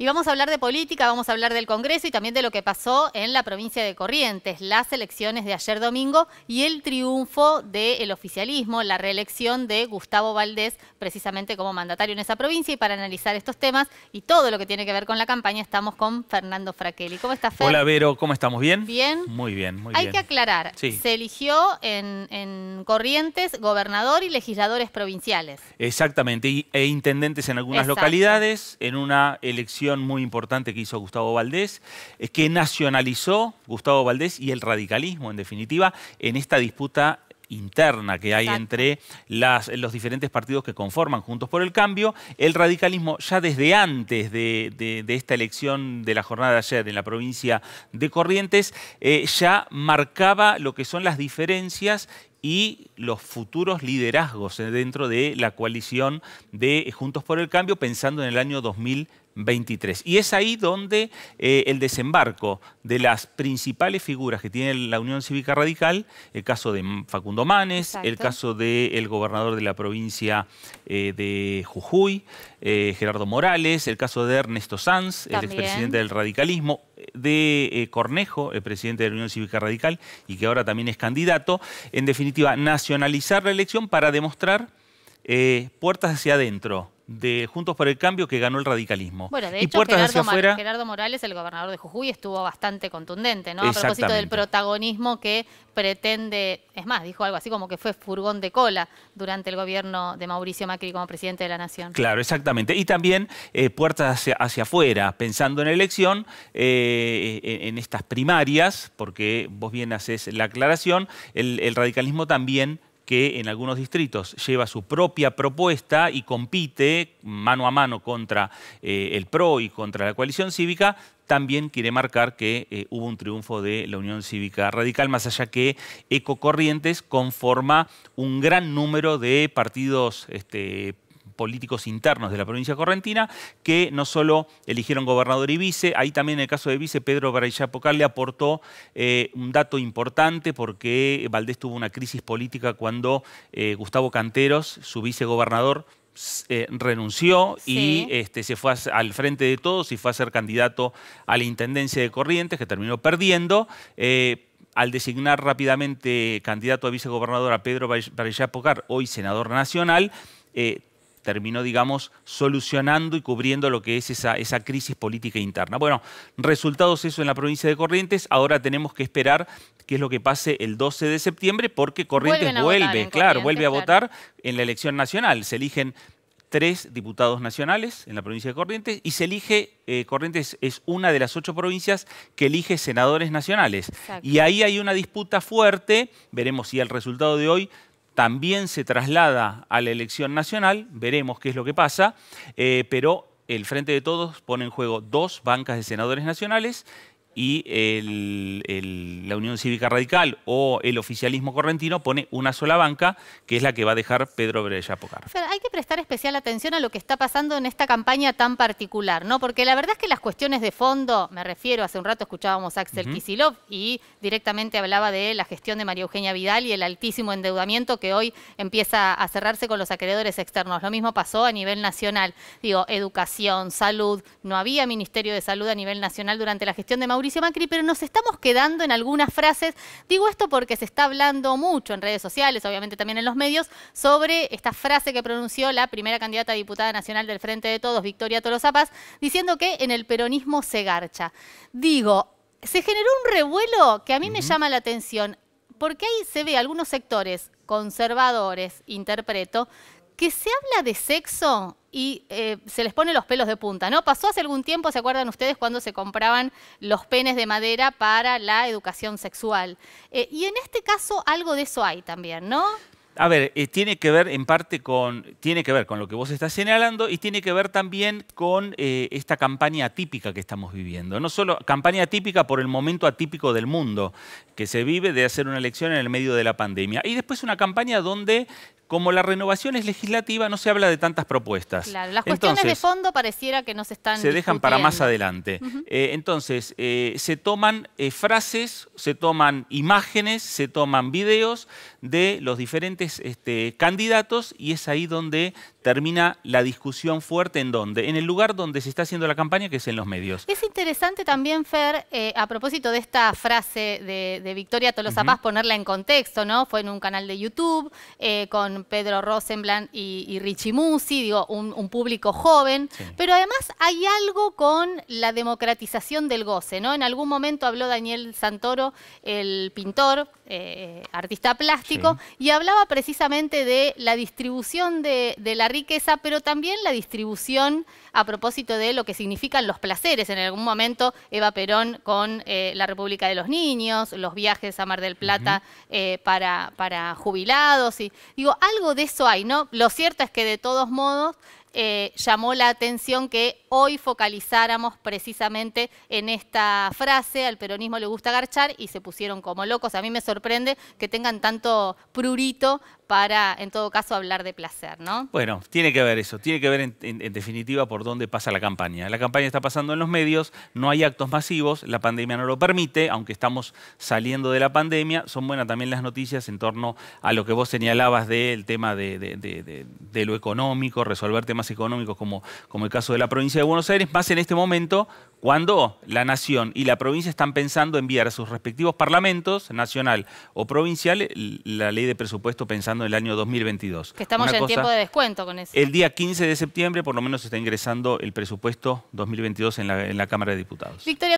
Y vamos a hablar de política, vamos a hablar del Congreso y también de lo que pasó en la provincia de Corrientes, las elecciones de ayer domingo y el triunfo del oficialismo, la reelección de Gustavo Valdés, precisamente como mandatario en esa provincia. Y para analizar estos temas y todo lo que tiene que ver con la campaña, estamos con Fernando Fraquelli. ¿Cómo estás, Fer? Hola, Vero, ¿cómo estamos? ¿Bien? Bien. Muy bien, muy Hay bien. que aclarar, se eligió en, en Corrientes gobernador y legisladores provinciales. Exactamente, y- e intendentes en algunas Exacto. localidades, en una elección muy importante que hizo Gustavo Valdés, eh, que nacionalizó Gustavo Valdés y el radicalismo, en definitiva, en esta disputa interna que hay Exacto. entre las- los diferentes partidos que conforman Juntos por el Cambio. El radicalismo ya desde antes de, de- de esta elección de la jornada de ayer en la provincia de Corrientes, eh, ya marcaba lo que son las diferencias y los futuros liderazgos eh, dentro de la coalición de Juntos por el Cambio, pensando en el año 2023. Y es ahí donde eh, el desembarco de las principales figuras que tiene la Unión Cívica Radical, el caso de Facundo Manes, el caso del gobernador de la provincia eh, de Jujuy, eh, Gerardo Morales, el caso de Ernesto Sanz, el También. expresidente del radicalismo, de eh, Cornejo, el presidente de la Unión Cívica Radical, y que ahora también es candidato. En definitiva, nacionalizar la elección para demostrar eh, puertas hacia adentro de Juntos por el Cambio que ganó el radicalismo. Bueno, de y hecho, puertas Gerardo, hacia afuera. Gerardo Morales, el gobernador de Jujuy, estuvo bastante contundente, ¿no? A propósito del protagonismo que pretende, es más, dijo algo así como que fue furgón de cola durante el gobierno de Mauricio Macri como presidente de la Nación. Claro, exactamente. Y también eh, puertas hacia, hacia afuera, pensando en elección, eh, en, en estas primarias, porque vos bien haces la aclaración, el, el radicalismo también que en algunos distritos lleva su propia propuesta y compite mano a mano contra eh, el PRO y contra la coalición cívica, también quiere marcar que eh, hubo un triunfo de la Unión Cívica Radical, más allá que Eco Corrientes conforma un gran número de partidos este, políticos internos de la provincia correntina, que no solo eligieron gobernador y vice, ahí también en el caso de vice, Pedro Barayapocal le aportó eh, un dato importante porque Valdés tuvo una crisis política cuando eh, Gustavo Canteros, su vicegobernador, eh, renunció Sí. y este, se fue a al frente de todos y fue a ser candidato a la Intendencia de Corrientes, que terminó perdiendo. Eh, al designar rápidamente candidato a vicegobernador a Pedro Barayapocar, hoy senador nacional, eh, terminó, digamos, solucionando y cubriendo lo que es esa, esa crisis política interna. Bueno, resultados eso en la provincia de Corrientes, ahora tenemos que esperar qué es lo que pase el 12 de septiembre, porque Corrientes vuelve, claro, vuelve a claro. votar en la elección nacional. Se eligen tres diputados nacionales en la provincia de Corrientes y se elige, eh, Corrientes es una de las ocho provincias que elige senadores nacionales. Exacto. Y ahí hay una disputa fuerte, veremos si el resultado de hoy también se traslada a la elección nacional, veremos qué es lo que pasa, eh, pero el Frente de Todos pone en juego dos bancas de senadores nacionales y el- el- la Unión Cívica Radical o el oficialismo correntino pone una sola banca, que es la que va a dejar Pedro Breyapocar. Fer, hay que prestar especial atención a lo que está pasando en esta campaña tan particular, ¿no? Porque la verdad es que las cuestiones de fondo, me refiero, hace un rato escuchábamos a Axel. Kicillof y directamente hablaba de la gestión de María Eugenia Vidal y el altísimo endeudamiento que hoy empieza a cerrarse con los acreedores externos. Lo mismo pasó a nivel nacional. Digo, educación, salud, no había Ministerio de Salud a nivel nacional durante la gestión de Mauricio Macri, pero nos estamos quedando en algunas frases. Digo esto porque se está hablando mucho en redes sociales, obviamente también en los medios, sobre esta frase que pronunció la primera candidata a diputada nacional del Frente de Todos, Victoria Tolosa Paz, diciendo que en el peronismo se garcha. Digo, se generó un revuelo que a mí me llama la atención, porque ahí se ve algunos sectores conservadores, interpreto, que se habla de sexo y eh, se les pone los pelos de punta, ¿no? Pasó hace algún tiempo, ¿se acuerdan ustedes cuando se compraban los penes de madera para la educación sexual? Eh, y en este caso algo de eso hay también, ¿no? A ver, eh, tiene que ver en parte con, tiene que ver con lo que vos estás señalando y tiene que ver también con esta campaña atípica que estamos viviendo. No solo campaña atípica por el momento atípico del mundo que se vive de hacer una elección en el medio de la pandemia. Y después una campaña donde, como la renovación es legislativa, no se habla de tantas propuestas. Claro, las cuestiones de fondo pareciera que no se están se dejan para más adelante. Eh, entonces, eh, se toman eh, frases, se toman imágenes, se toman videos de los diferentes este, candidatos y es ahí donde termina la discusión fuerte en dónde? En el lugar donde se está haciendo la campaña, que es en los medios. Es interesante también, Fer, a propósito de esta frase de, Victoria Tolosa Paz, ponerla en contexto, ¿no? Fue en un canal de YouTube eh, con Pedro Rosenblatt y, Richie Musi, digo, un, público joven, pero además hay algo con la democratización del goce, ¿no? En algún momento habló Daniel Santoro, el pintor, eh, artista plástico, y hablaba precisamente de la distribución de, la riqueza, pero también la distribución a propósito de lo que significan los placeres. En algún momento Eva Perón con eh, la República de los Niños, los viajes a Mar del Plata eh, para, para jubilados. Y, digo, algo de eso hay, ¿no? Lo cierto es que de todos modos eh, llamó la atención que hoy focalizáramos precisamente en esta frase, al peronismo le gusta garchar y se pusieron como locos. A mí me sorprende que tengan tanto prurito para, en todo caso, hablar de placer, ¿no? Bueno, tiene que ver eso, tiene que ver en, definitiva por dónde pasa la campaña. La campaña está pasando en los medios, no hay actos masivos, la pandemia no lo permite, aunque estamos saliendo de la pandemia, son buenas también las noticias en torno a lo que vos señalabas del tema de, lo económico, resolver temas económicos como, como el caso de la provincia de Buenos Aires, más en este momento cuando la nación y la provincia están pensando enviar a sus respectivos parlamentos, nacional o provincial, la ley de presupuesto pensando el año 2022. Que estamos en tiempo de descuento con eso. El día 15 de septiembre por lo menos está ingresando el presupuesto 2022 en la, en la Cámara de Diputados. Victoria